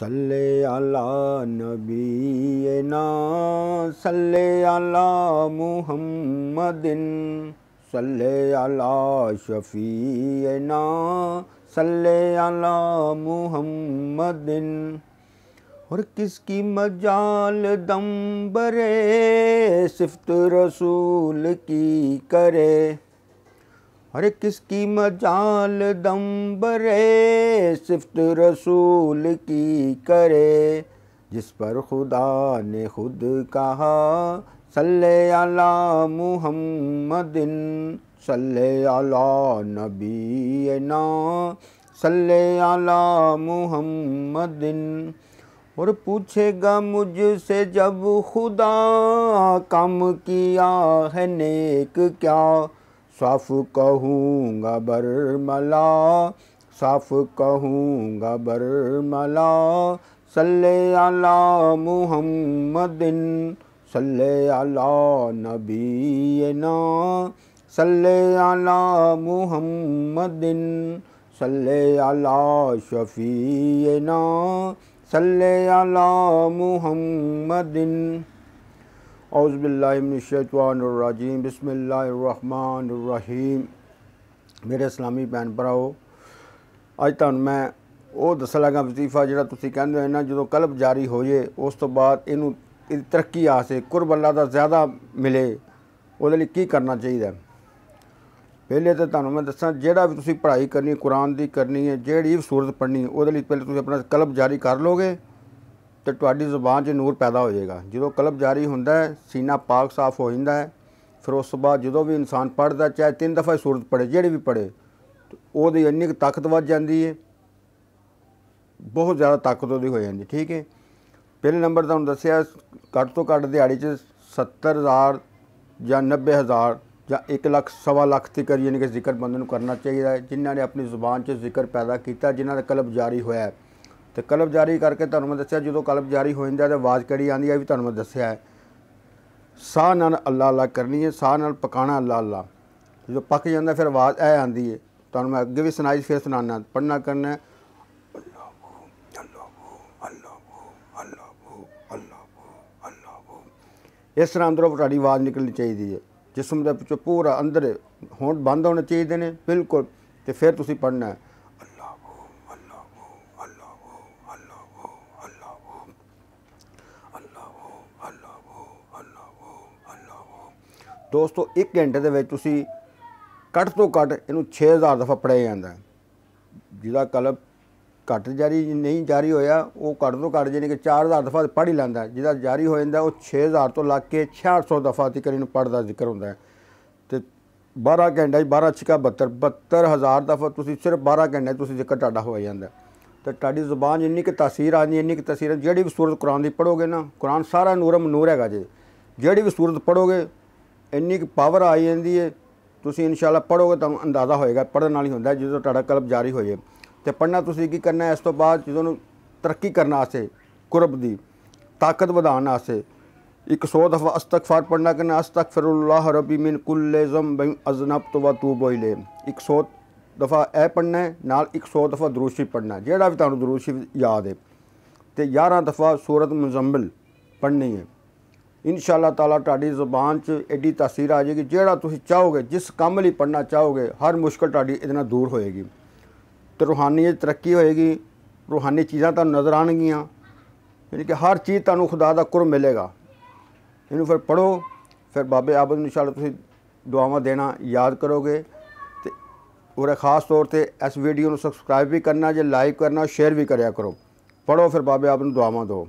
सल्ले अला नबीना सल्ले अला मुहम्मदिन, सल्ले अला शफीना सल्ले अला मुहम्मदिन। और किसकी मजाल दम बरे, सिफ्त रसूल की करे। अरे किसकी मजाल दम बरे, सिफ्त रसूल की करे। जिस पर खुदा ने खुद कहा, सल्ले अला मुहम्मदिन, सल्ले अला नबीना, सल्ले अला मुहम्मदिन। और पूछेगा मुझसे, जब खुदा कम किया है, नेक क्या? साफ़ कहूँगा बरमला, साफ़ कहूँगा बरमला, सल्ले अला मुहम्मदिन, सल्ले अला नबीना, सल्ले अला मुहम्मदिन, सल्ले अला शफीना, सल्ले अला मुहम्मदिन। औज़बिल्लिमिनशैतवानरजीम बिस्मिल्लाहिर्रहमानिर्रहीम ਮੇਰੇ ਇਸਲਾਮੀ ਭੈਣ ਭਰਾਓ ਅੱਜ ਤੁਹਾਨੂੰ ਮੈਂ ਉਹ ਦੱਸਣ ਲੱਗਾ ਵਜ਼ੀਫਾ ਜਿਹੜਾ ਤੁਸੀਂ ਕਹਿੰਦੇ ਹੋ ਨਾ ਜਦੋਂ ਕਲਬ ਜਾਰੀ ਹੋ ਜੇ ਉਸ ਤੋਂ ਬਾਅਦ ਇਹਨੂੰ ਇਹਦੀ ਤਰੱਕੀ ਆਸੇ ਕੁਰਬ ਅੱਲਾ ਦਾ ਜ਼ਿਆਦਾ ਮਿਲੇ ਉਹਦੇ ਲਈ ਕੀ ਕਰਨਾ ਚਾਹੀਦਾ ਪਹਿਲੇ ਤਾਂ ਤੁਹਾਨੂੰ ਮੈਂ ਦੱਸਾਂ ਜਿਹੜਾ ਵੀ ਤੁਸੀਂ ਪੜ੍ਹਾਈ ਕਰਨੀ ਕੁਰਾਨ ਦੀ ਕਰਨੀ ਹੈ ਜਿਹੜੀ ਵੀ ਸੂਰਤ ਪੜ੍ਹਨੀ ਉਹਦੇ ਲਈ ਪਹਿਲੇ ਤੁਸੀਂ ਆਪਣਾ ਕਲਬ ਜਾਰੀ ਕਰ ਲੋਗੇ ਤੇ ਤੁਹਾਡੀ ਜ਼ੁਬਾਨ 'ਚ ਨੂਰ ਪੈਦਾ ਹੋ ਜਾਏਗਾ। ਜਦੋਂ ਕਲਬ ਜਾਰੀ ਹੁੰਦਾ ਹੈ, ਸੀਨਾ ਪਾਕ ਸਾਫ਼ ਹੋ ਜਾਂਦਾ ਹੈ, ਫਿਰ ਉਸ ਤੋਂ ਬਾਅਦ ਜਦੋਂ ਵੀ ਇਨਸਾਨ ਪੜ੍ਹਦਾ ਚਾਹੇ ਤਿੰਨ ਦਫਾ ਸੂਰਤ ਪੜ੍ਹੇ, ਜਿਹੜੀ ਵੀ ਪੜ੍ਹੇ ਉਹਦੀ ਇੰਨੀ ਕੁ ਤਾਕਤ ਵੱਧ ਜਾਂਦੀ ਹੈ। ਬਹੁਤ ਜ਼ਿਆਦਾ ਤਾਕਤ ਉਹਦੀ ਹੋ ਜਾਂਦੀ, ਠੀਕ ਹੈ? ਪਹਿਲੇ ਨੰਬਰ ਤੁਹਾਨੂੰ ਦੱਸਿਆ, ਘੱਟ ਤੋਂ ਘੱਟ ਦਿਹਾੜੀ 'ਚ 70000 ਜਾਂ 90000 ਜਾਂ 1 ਲੱਖ, ਸਵਾ ਲੱਖ ਤੱਕ ਯਾਨੀ ਕਿ ਜ਼ਿਕਰ ਬੰਦੇ ਨੂੰ ਕਰਨਾ ਚਾਹੀਦਾ ਹੈ, ਜਿਨ੍ਹਾਂ ਨੇ ਆਪਣੀ ਜ਼ੁਬਾਨ 'ਚ ਜ਼ਿਕਰ ਪੈਦਾ ਕੀਤਾ, ਜਿਨ੍ਹਾਂ ਦਾ ਕਲਬ ਜਾਰੀ ਹੋਇਆ ਹੈ। ਤੇ ਕਲਬ ਜਾਰੀ ਕਰਕੇ ਤੁਹਾਨੂੰ ਮੈਂ ਦੱਸਿਆ, ਜਦੋਂ ਕਲਬ ਜਾਰੀ ਹੋ ਜਾਂਦਾ ਤੇ ਆਵਾਜ਼ ਕਿਹੜੀ ਆਂਦੀ ਹੈ ਵੀ ਤੁਹਾਨੂੰ ਮੈਂ ਦੱਸਿਆ ਹੈ। ਸਾਹ ਨਾਲ ਅੱਲਾ ਅੱਲਾ ਕਰਨੀ ਹੈ, ਸਾਹ ਨਾਲ ਪਕਾਣਾ ਅੱਲਾ ਅੱਲਾ। ਜਦੋਂ ਪੱਕ ਜਾਂਦਾ ਫਿਰ ਆਵਾਜ਼ ਐ ਆਂਦੀ ਹੈ। ਤੁਹਾਨੂੰ ਮੈਂ ਅੱਗੇ ਵੀ ਸੁਣਾਈ, ਫਿਰ ਸੁਣਾਣਾ ਪੜਨਾ ਕਰਨਾ ਇਸ ਤਰ੍ਹਾਂ ਅੰਦਰੋਂ ਤੁਹਾਡੀ ਆਵਾਜ਼ ਨਿਕਲਣੀ ਚਾਹੀਦੀ ਹੈ। ਜਿਸਮ ਦੇ ਵਿੱਚੋਂ ਪੂਰਾ ਅੰਦਰ ਹੋਣ, ਬੰਦ ਹੋਣੇ ਚਾਹੀਦੇ ਨੇ, ਬਿਲਕੁਲ। ਤੇ ਫਿਰ ਤੁਸੀਂ ਪੜਨਾ ਹੈ। ਦੋਸਤੋ 1 ਘੰਟੇ ਦੇ ਵਿੱਚ ਤੁਸੀਂ ਘੱਟ ਤੋਂ ਘੱਟ ਇਹਨੂੰ 6000 ਦਫਾ ਪੜਿਆ ਜਾਂਦਾ ਜਿਹਦਾ ਕਲਬ ਘੱਟ ਜਾਰੀ ਨਹੀਂ ਜਾਰੀ ਹੋਇਆ, ਉਹ ਘੱਟ ਤੋਂ ਘੱਟ ਜਿਹਨੇ ਕਿ 4000 ਦਫਾ ਪੜ੍ਹ ਹੀ ਲੈਂਦਾ ਜਿਹਦਾ ਜਾਰੀ ਹੋ ਜਾਂਦਾ, ਉਹ 6000 ਤੋਂ ਲੱਗ ਕੇ 6600 ਦਫਾ ਤੱਕ ਇਹਨੂੰ ਪੜਦਾ ਜ਼ਿਕਰ ਹੁੰਦਾ ਹੈ। ਤੇ 12 ਘੰਟੇ 12 ਛਿਕਾ 72 72000 ਦਫਾ ਤੁਸੀਂ ਸਿਰਫ 12 ਘੰਟੇ ਤੁਸੀਂ ਜ਼ਿਕਰ ਤੁਹਾਡਾ ਹੋ ਜਾਂਦਾ ਤੇ ਤੁਹਾਡੀ ਜ਼ੁਬਾਨ ਇੰਨੀ ਕਿ ਤਾਸੀਰ ਆਂਦੀ ਇੰਨੀ ਕਿ ਤਾਸੀਰ ਜਿਹੜੀ ਵੀ ਸੂਰਤ ਕੁਰਾਨ ਦੀ ਪੜੋਗੇ ਨਾ, ਕੁਰਾਨ ਸਾਰਾ ਨੂਰਮ ਨੂਰ ਹੈਗਾ ਜੀ। ਜਿਹੜੀ ਵੀ ਸੂਰਤ ਪੜੋਗੇ ਇੰਨੀ ਕੁ ਪਾਵਰ ਆ ਜਾਂਦੀ ਹੈ ਤੁਸੀਂ ਇਨਸ਼ਾਅੱਲਾ ਪੜੋਗੇ ਤੁਹਾਨੂੰ ਅੰਦਾਜ਼ਾ ਹੋਏਗਾ ਪੜਨ ਨਾਲ ਹੀ ਹੁੰਦਾ, ਜਦੋਂ ਤੁਹਾਡਾ ਕਲਬ ਜਾਰੀ ਹੋਏ। ਜਾਏ ਤੇ ਪੜਨਾ ਤੁਸੀਂ ਕੀ ਕਰਨਾ, ਇਸ ਤੋਂ ਬਾਅਦ ਜਦੋਂ ਨੂੰ ਤਰੱਕੀ ਕਰਨ ਵਾਸਤੇ, ਕੁਰਬ ਦੀ ਤਾਕਤ ਵਧਾਉਣ ਵਾਸਤੇ 100 ਦਫਾ ਅਸਤਗਫਾਰ ਪੜਨਾ ਕਰਨਾ ਅਸਤਗਫਿਰullah ਰੱਬੀ ਮਿਨ ਕੁੱਲ ਜ਼ੰਬ ਅਜ਼ਨਬਤ ਵ ਤੂਬ ਇਲੇ 100 ਦਫਾ ਇਹ ਪੜਨਾ ਨਾਲ 100 ਦਫਾ ਦਰੂਦ ਸ਼ਰੀਫ ਪੜਨਾ ਜਿਹੜਾ ਵੀ ਤੁਹਾਨੂੰ ਦਰੂਦ ਯਾਦ ਹੈ ਤੇ 11 ਦਫਾ ਸੂਰਤ ਮੁਜ਼ੰਮਲ ਪੜਨੀ ਹੈ। ਇਨਸ਼ਾ ਅੱਲਾਹ ਤਾਲਾ ਤੁਹਾਡੀ ਜ਼ੁਬਾਨ 'ਚ ਐਡੀ ਤਾਸੀਰ ਆ ਜਾਏਗੀ, ਜਿਹੜਾ ਤੁਸੀਂ ਚਾਹੋਗੇ, ਜਿਸ ਕੰਮ ਲਈ ਪੜਨਾ ਚਾਹੋਗੇ, ਹਰ ਮੁਸ਼ਕਲ ਤੁਹਾਡੀ ਇਹਦੇ ਨਾਲ ਦੂਰ ਹੋਏਗੀ। ਤੇ ਰੂਹਾਨੀਅਤ ਤਰੱਕੀ ਹੋਏਗੀ, ਰੂਹਾਨੀ ਚੀਜ਼ਾਂ ਤੁਹਾਨੂੰ ਨਜ਼ਰ ਆਣਗੀਆਂ ਯਾਨੀ ਕਿ ਹਰ ਚੀਜ਼ ਤੁਹਾਨੂੰ ਖੁਦਾ ਦਾ ਕੁਰਬ ਮਿਲੇਗਾ। ਇਹਨੂੰ ਫਿਰ ਪੜੋ ਫਿਰ ਬਾਬੇ ਆਬਦ ਨੂੰ ਇਨਸ਼ਾਅੱਲਾ ਤੁਸੀਂ ਦੁਆਵਾਂ ਦੇਣਾ ਯਾਦ ਕਰੋਗੇ। ਤੇ ਔਰ ਖਾਸ ਤੌਰ ਤੇ ਇਸ ਵੀਡੀਓ ਨੂੰ ਸਬਸਕ੍ਰਾਈਬ ਵੀ ਕਰਨਾ, ਜੇ ਲਾਈਕ ਕਰਨਾ ਸ਼ੇਅਰ ਵੀ ਕਰਿਆ ਕਰੋ। ਪੜੋ ਫਿਰ ਬਾਬੇ ਆਬਦ ਨੂੰ ਦੁਆਵਾਂ ਦਿਓ।